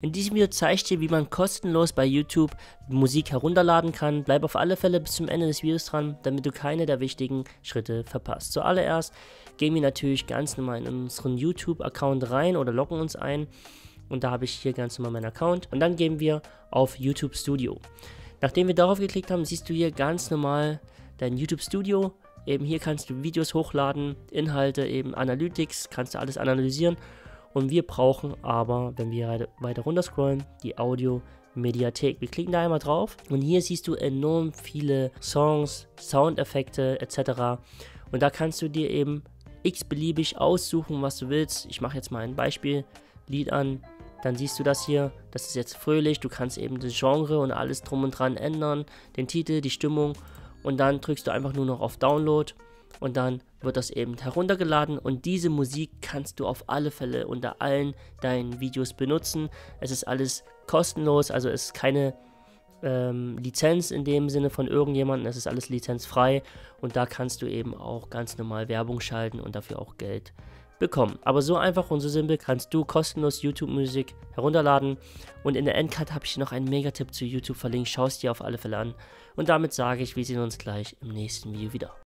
In diesem Video zeige ich dir, wie man kostenlos bei YouTube Musik herunterladen kann. Bleib auf alle Fälle bis zum Ende des Videos dran, damit du keine der wichtigen Schritte verpasst. Zuallererst gehen wir natürlich ganz normal in unseren YouTube-Account rein oder loggen uns ein. Und da habe ich hier ganz normal meinen Account. Und dann gehen wir auf YouTube Studio. Nachdem wir darauf geklickt haben, siehst du hier ganz normal dein YouTube Studio. Eben hier kannst du Videos hochladen, Inhalte, eben Analytics, kannst du alles analysieren und wir brauchen aber, wenn wir weiter runter scrollen, die Audio-Mediathek. Wir klicken da einmal drauf und hier siehst du enorm viele Songs, Soundeffekte etc. Und da kannst du dir eben x-beliebig aussuchen, was du willst. Ich mache jetzt mal ein Beispiel, Lied an. Dann siehst du das hier, das ist jetzt fröhlich. Du kannst eben das Genre und alles drum und dran ändern, den Titel, die Stimmung. Und dann drückst du einfach nur noch auf Download und dann wird das eben heruntergeladen und diese Musik kannst du auf alle Fälle unter allen deinen Videos benutzen. Es ist alles kostenlos, also es ist keine ähm, Lizenz in dem Sinne von irgendjemandem, es ist alles lizenzfrei und da kannst du eben auch ganz normal Werbung schalten und dafür auch Geld bekommen. Aber so einfach und so simpel kannst du kostenlos YouTube-Musik herunterladen. Und in der Endcard habe ich noch einen Megatipp zu YouTube verlinkt. Schau es dir auf alle Fälle an. Und damit sage ich, wir sehen uns gleich im nächsten Video wieder.